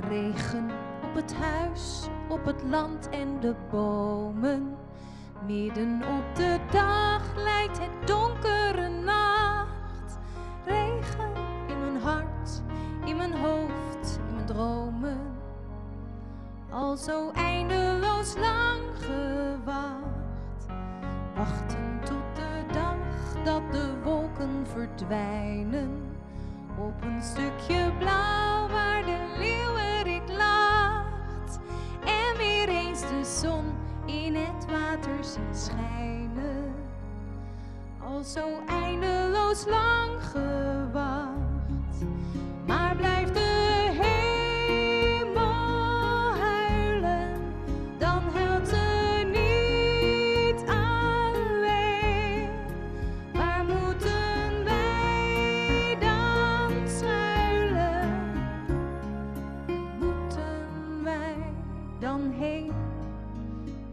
Regen op het huis, op het land en de bomen. Midden op de dag lijkt het donkere nacht. Regen in mijn hart, in mijn hoofd, in mijn dromen. Al zo eindeloos lang gewacht. Wachten tot de dag dat de wolken verdwijnen. Op een stukje blauw waar de leeuwerik water zien schijnen. Al zo eindeloos lang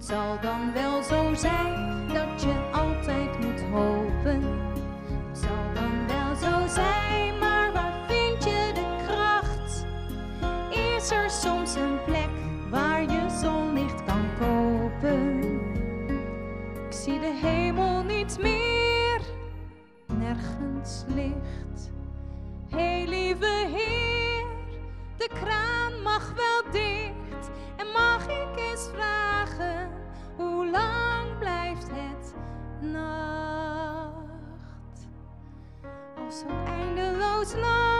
zal dan wel zo zijn dat je altijd moet hopen. Het zal dan wel zo zijn, maar waar vind je de kracht? Is er soms een plek waar je zonlicht kan kopen? Ik zie de hemel niet meer, nergens licht. Heel lieve Heer, de kraan mag wel dicht. Nacht? Al zo eindeloos lang.